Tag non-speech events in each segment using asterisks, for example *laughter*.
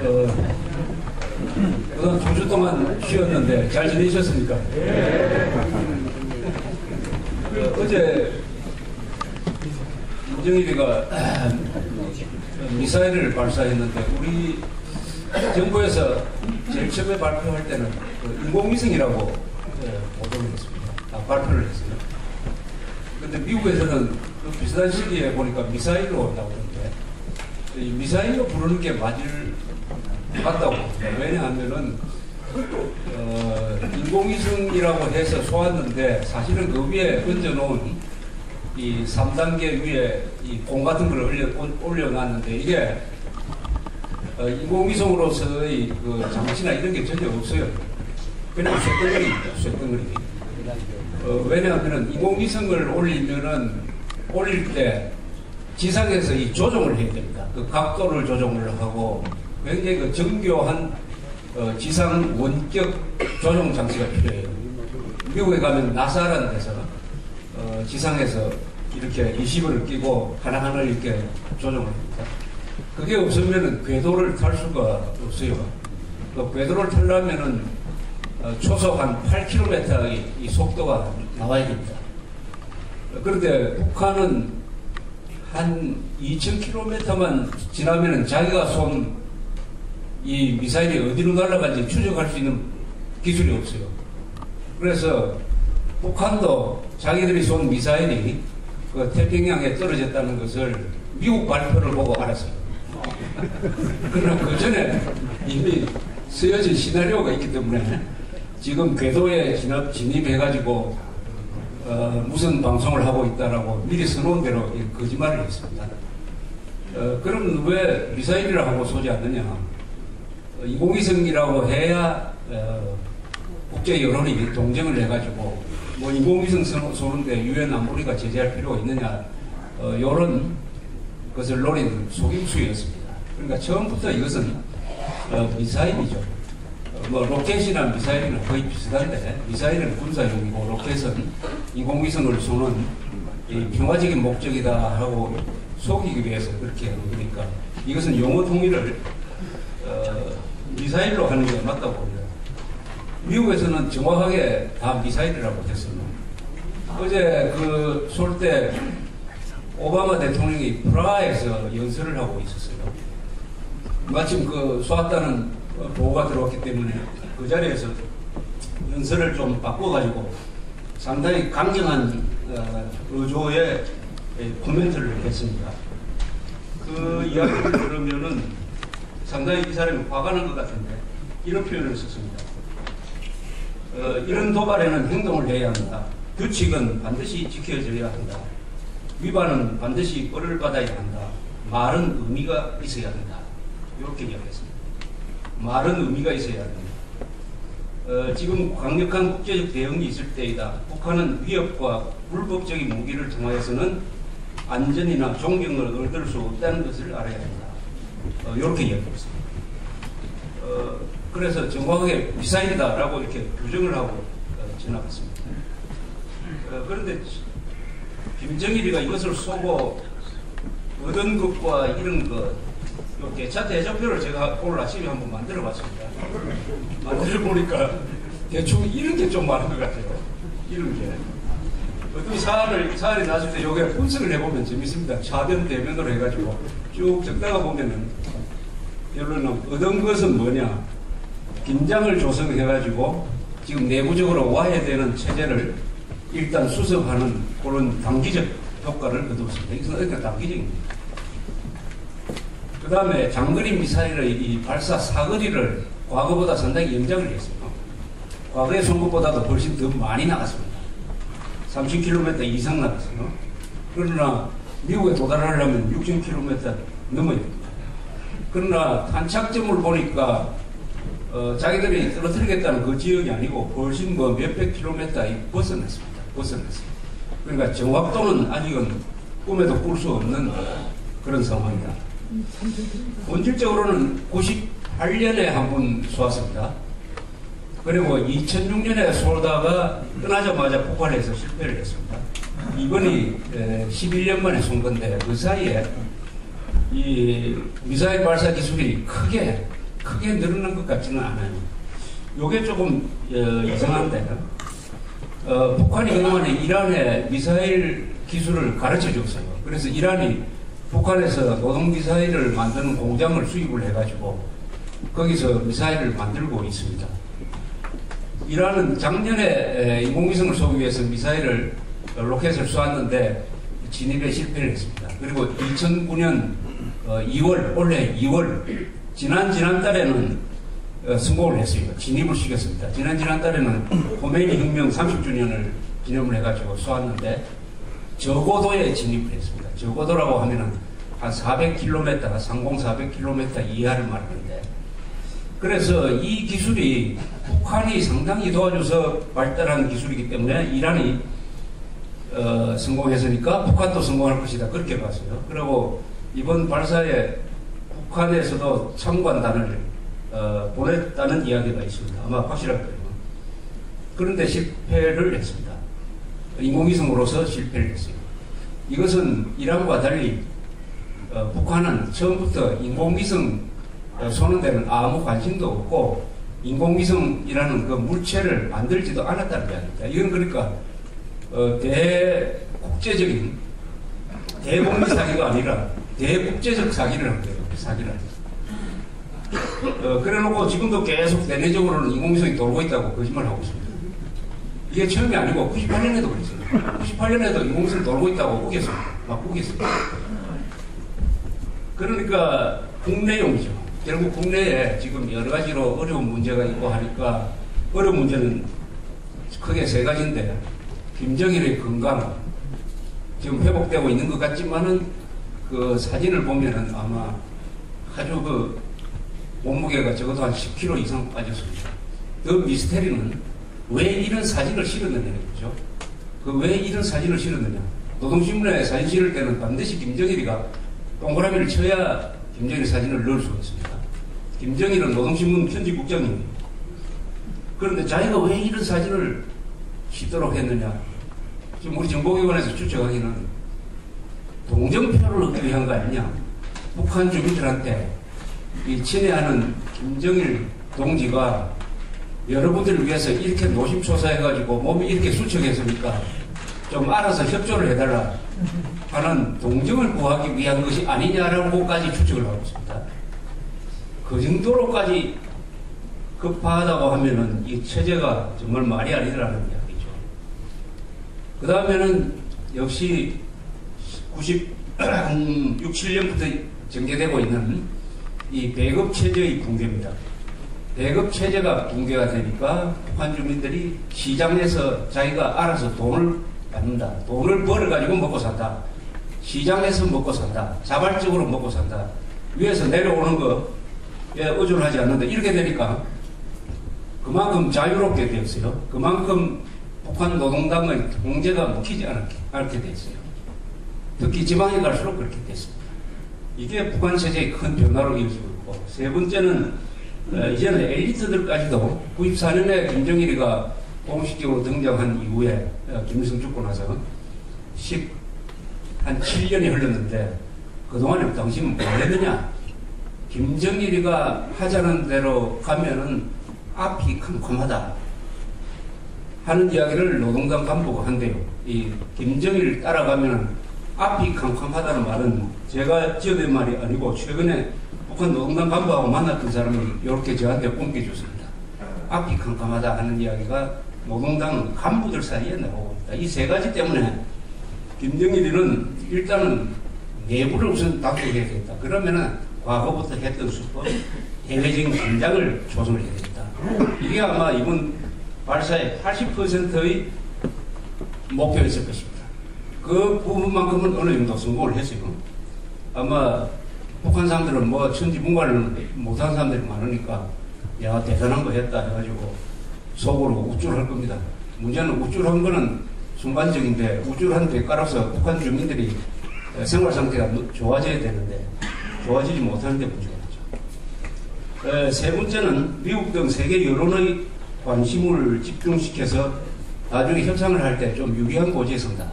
어, 그동안 두주 동안 쉬었는데 잘 지내셨습니까? 그 어제 김정일이가 *clears throat* 미사일을 발사했는데 우리 정부에서 제일 처음에 발표할 때는 그 인공위성이라고 예, 보도를 했습니다. 아, 발표를 했어요. 근데 미국에서는 그 비슷한 시기에 보니까 미사일로 이 미사일로 부르는 게 맞을 맞다고 봅니다. 왜냐하면은 어, 인공위성이라고 해서 쏘았는데 사실은 그 위에 얹어놓은 이 3단계 위에 이 공 같은 걸 올려, 올려놨는데 이게 어, 인공위성으로서의 그 장치나 이런 게 전혀 없어요. 그냥 쇳덩어리입니다. 쇳덩어리. 어, 왜냐하면 인공위성을 올리면은 올릴 때 지상에서 이 조정을 해야 됩니다. 그 각도를 조정을 하고 굉장히 그 정교한 어, 지상 원격 조정 장치가 필요해요. 미국에 가면 나사라는 데서 어, 지상에서 이렇게 리시버를 끼고 하나하나 이렇게 조정을 합니다. 그게 없으면 궤도를 탈 수가 없어요. 그 궤도를 타려면은 어, 초속 한 8km의 이 속도가 나와야 됩니다. 그런데 북한은 한 2,000km만 지나면은 자기가 쏜 이 미사일이 어디로 날아간지 추적할 수 있는 기술이 없어요. 그래서 북한도 자기들이 쏜 미사일이 그 태평양에 떨어졌다는 것을 미국 발표를 보고 알았어요. *laughs* 그러나 그 전에 이미 쓰여진 시나리오가 있기 때문에 지금 궤도에 진입, 진입해가지고 어, 무슨 방송을 하고 있다라고 미리 써놓은 대로 거짓말을 했습니다. 어, 그럼 왜 미사일이라 하고 쏘지 않느냐? 어, 인공위성이라고 해야 어, 국제 여론이 동정을 해가지고 뭐 인공위성 쏘는데 유엔 안보리가 제재할 필요가 있느냐? 어, 이런 것을 노린 속임수였습니다. 그러니까 처음부터 이것은 어, 미사일이죠. 어, 뭐 로켓이나 미사일은 거의 비슷한데 미사일은 군사용이고 로켓은 인공위성을 쏘는 이 평화적인 목적이다 하고 속이기 위해서 그렇게 하는 거니까 이것은 용어 통일을 어, 미사일로 하는 게 맞다고 봅니다. 미국에서는 정확하게 다 미사일이라고 했습니다. 어제 그 쏠 때 오바마 대통령이 프라하에서 연설을 하고 있었어요. 마침 그 쏘았다는 보고가 들어왔기 때문에 그 자리에서 연설을 좀 바꿔가지고 상당히 강경한 어, 의조의 코멘트를 했습니다. 그 이야기를 들으면은 상당히 이 사람이 화가 난 것 같은데 이런 표현을 썼습니다. 어, 이런 도발에는 행동을 해야 한다. 규칙은 반드시 지켜져야 한다. 위반은 반드시 벌을 받아야 한다. 말은 의미가 있어야 한다. 이렇게 이야기했습니다. 말은 의미가 있어야 한다. 어, 지금 강력한 국제적 대응이 있을 때이다. 북한은 위협과 불법적인 무기를 통하여서는 안전이나 존경을 얻을 수 없다는 것을 알아야 한다. 어, 이렇게 이야기했습니다. 어, 그래서 정확하게 미사일이다라고 이렇게 규정을 하고 어, 지나갔습니다. 어, 그런데 김정일이가 이것을 쏘고 얻은 것과 이런 것, 이렇게 차 대조표를 제가 오늘 아침에 한번 만들어 봤습니다. *laughs* 만들어 보니까 대충 이런 게 좀 많은 것 같아요. 이런 게. 어떤 사안을, 사안이 나왔을 때 여기에 분석을 해보면 재밌습니다. 차변, 대변으로 해가지고 쭉 적다가 보면은 여러분 얻은 것은 뭐냐? 긴장을 조성해가지고 지금 내부적으로 와야 되는 체제를 일단 수습하는 그런 단기적 효과를. 이것은 그러니까 단기적입니다. 그 다음에 장거리 미사일의 이 발사 사거리를 과거보다 상당히 연장을 했습니다. 과거의 선거보다도 훨씬 더 많이 나갔습니다. 30km 이상 나갔어요. 그러나 미국에 도달하려면 60km 넘어야 됩니다. 그러나 탄착점을 보니까 어, 자기들이 떨어뜨리겠다는 그 지역이 아니고 훨씬 뭐 몇백 킬로미터 벗어났습니다. 벗어났습니다. 그러니까 정확도는 아직은 꿈에도 꿀 수 없는 그런 상황이다. 본질적으로는 98년에 한 번 쏘았습니다. 그리고 2006년에 쏘다가 떠나자마자 폭발해서 실패를 했습니다. 이번이 11년 만에 쏜 건데 그 사이에 이 미사일 발사 기술이 크게 크게 늘어난 것 같지는 않아요. 요게 조금 어, 이상한데 어, 북한이 그동안에 이란에 미사일 기술을 가르쳐 줬어요. 그래서 이란이 북한에서 노동 미사일을 만드는 공장을 수입을 해가지고 거기서 미사일을 만들고 있습니다. 이란은 작년에 에, 인공위성을 쏘기 위해서 미사일을 어, 로켓을 쏘았는데 진입에 실패를 했습니다. 그리고 2009년 2월 올해 2월 지난 지난 달에는 어, 성공을 했어요. 진입을 시켰습니다. 지난 지난 달에는 호메니 혁명 30주년을 기념을 해가지고 쏘았는데 저고도에 진입을 했습니다. 저고도라고 하면은 한 400km, 상공 400km 이하를 말하는데 그래서 이 기술이 북한이 상당히 도와줘서 발달한 기술이기 때문에 이란이 어, 성공했으니까 북한도 성공할 것이다 그렇게 봤어요. 그리고 이번 발사에 북한에서도 참관단을 어, 보냈다는 이야기가 있습니다. 아마 확실할 거예요. 그런데 실패를 했습니다. 인공위성으로서 실패를 했어요. 이것은 이란과 달리 어, 북한은 처음부터 인공위성 어, 쏘는 데는 아무 관심도 없고 인공위성이라는 그 물체를 만들지도 않았다는 이야기입니다. 이건 그러니까 어, 대국제적인 대국민 사기가 아니라 대국제적 사기를 한 거예요. 사기를. 어, 그래 놓고 지금도 계속 내내적으로는 인공위성이 돌고 있다고 거짓말하고 있습니다. 이게 처음이 아니고 98년에도 그랬어요. 98년에도 인공위성 돌고 있다고 우겼어요. 막 우겼어요. 그러니까 국내용이죠. 결국 국내에 지금 여러 가지로 어려운 문제가 있고 하니까 어려운 문제는 크게 세 가지인데 김정일의 건강 지금 회복되고 있는 것 같지만은 그 사진을 보면은 아마 아주 그 몸무게가 적어도 한 10kg 이상 빠졌습니다. 그 미스테리는 왜 이런 사진을 실었느냐 그죠? 그 왜 이런 사진을 실었느냐? 노동신문에 사진 실을 때는 반드시 김정일이가 동그라미를 쳐야 김정일 사진을 넣을 수가 있습니다. 김정일은 노동신문 편집국장입니다. 그런데 자기가 왜 이런 사진을 싣도록 했느냐? 지금 우리 정보기관에서 추측하기는 동정표를 얻기 위한 거 아니냐? 북한 주민들한테 이 친애하는 김정일 동지가 여러분들을 위해서 이렇게 노심초사해가지고 몸이 이렇게 수척했으니까 좀 알아서 협조를 해달라 하는 동정을 구하기 위한 것이 아니냐라고까지 추측을 하고 있습니다. 그 정도로까지 급하다고 하면은 이 체제가 정말 말이 아니더라는 이야기죠. 그 다음에는 역시 90, 6, 7년부터 전개되고 있는 이 배급 체제의 붕괴입니다. 배급 체제가 붕괴가 되니까 북한 주민들이 시장에서 자기가 알아서 돈을 받는다. 돈을 벌어가지고 먹고 산다. 시장에서 먹고 산다. 자발적으로 먹고 산다. 위에서 내려오는 거에 의존하지 않는다. 이렇게 되니까 그만큼 자유롭게 되었어요. 그만큼 북한 노동당의 통제가 먹히지 않게, 않게 됐어요. 특히 지방에 갈수록 그렇게 됐습니다. 이게 북한 체제의 큰 변화로 이어지고 있고 세 번째는 어, 이제는 엘리트들까지도 94년에 김정일이가 공식적으로 등장한 이후에 어, 김일성 죽고 나서 10, 한 7년이 흘렀는데 그동안에 당신은 뭘 했느냐? 김정일이가 하자는 대로 가면은 앞이 캄캄하다 하는 이야기를 노동당 간부가 한대요. 이 김정일 따라가면은 앞이 캄캄하다는 말은 제가 지어낸 말이 아니고 최근에 북한 노동당 간부하고 만났던 사람이 이렇게 저한테 옮겨줬습니다. 앞이 캄캄하다 하는 이야기가 노동당 간부들 사이에 나오고 있다. 이 세 가지 때문에 김정일이는 일단은 내부를 우선 닥쳐야겠다. 그러면은 과거부터 했던 수법, 해외적인 긴장을 조성을 해야 되겠다. 이게 아마 이번 발사의 80%의 목표였을 것입니다. 그 부분만큼은 어느 정도 성공을 했어요. 아마 북한 사람들은 뭐 천지분간을 못한 사람들이 많으니까 야 대단한 거 했다 해가지고 속으로 우쭐할 겁니다. 문제는 우쭐한 거는 순간적인데 우쭐한 대가로서 북한 주민들이 생활 상태가 좋아져야 되는데 좋아지지 못하는 데 문제가 있죠. 세 번째는 미국 등 세계 여론의 관심을 집중시켜서 나중에 협상을 할 때 좀 유리한 고지에 선다.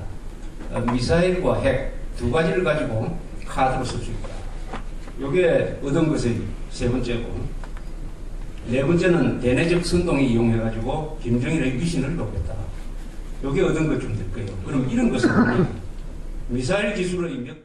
어, 미사일과 핵 두 가지를 가지고 카드로 쓸 수 있다. 요게 얻은 것의 세 번째고 네 번째는 대내적 선동에 이용해가지고 김정일의 위신을 높였다. 요게 얻은 것 좀 될 거예요. 그럼 이런 것은? *laughs* 미사일 기술의 몇